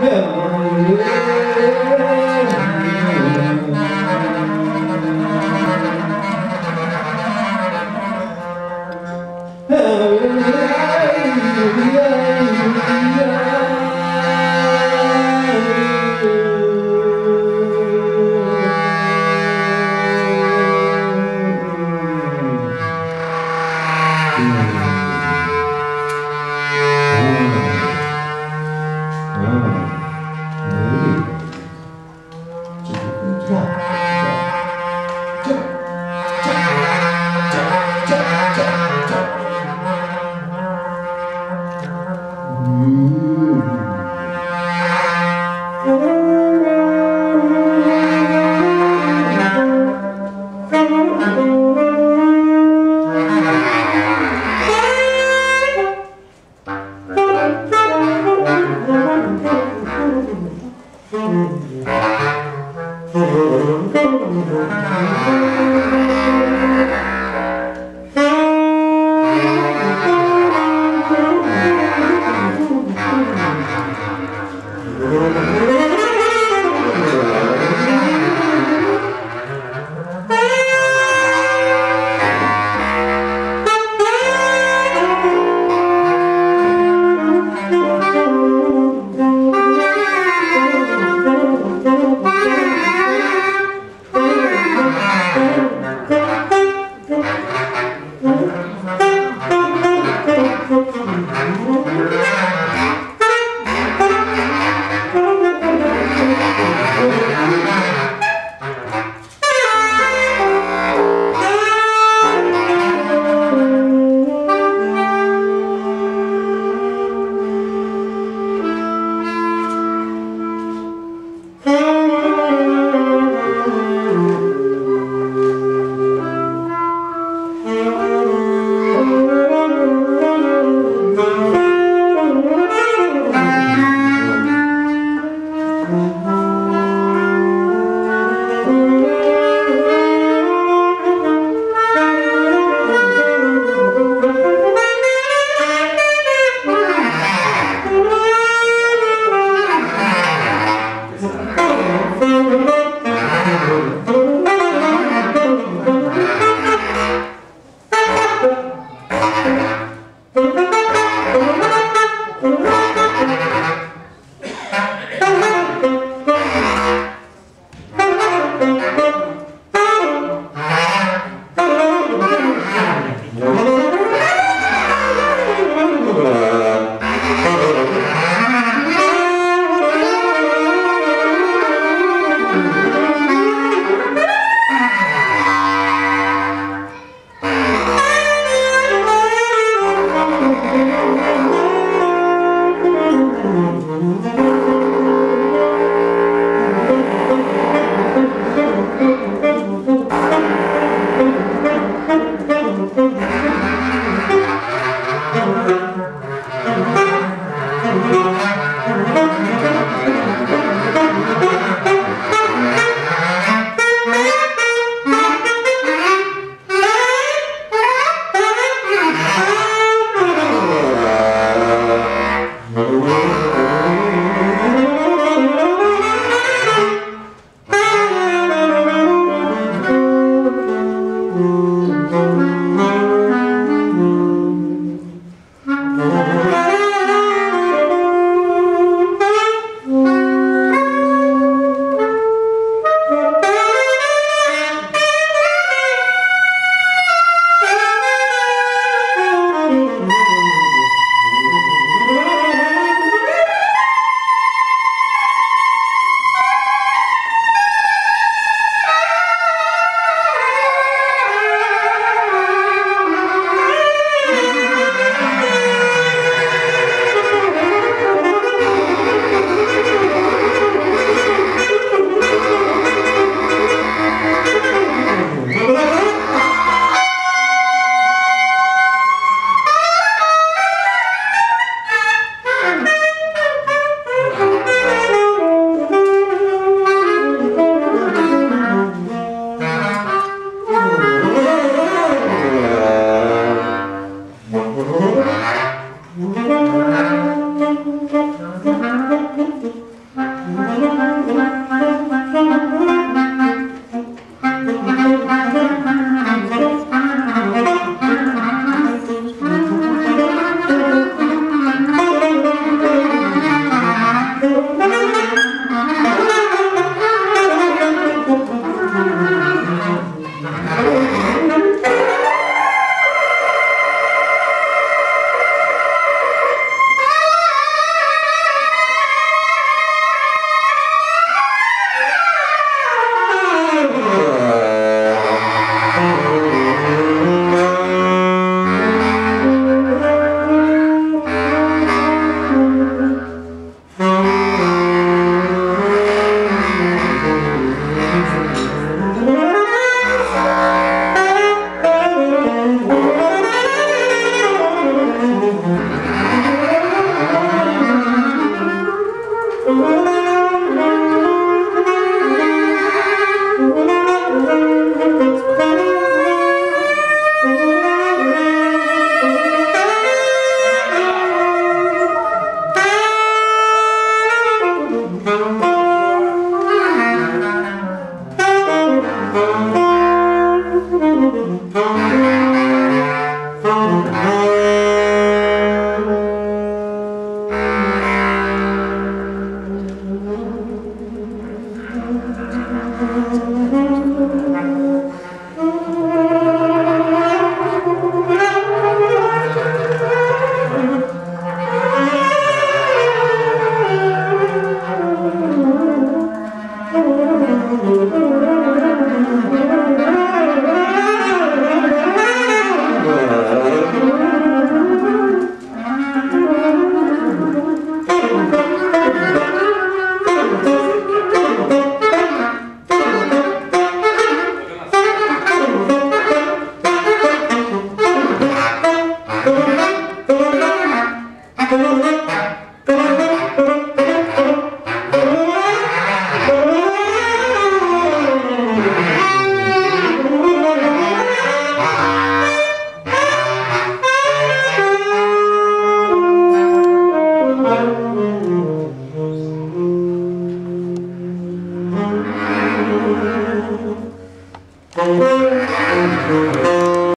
Thank Thank.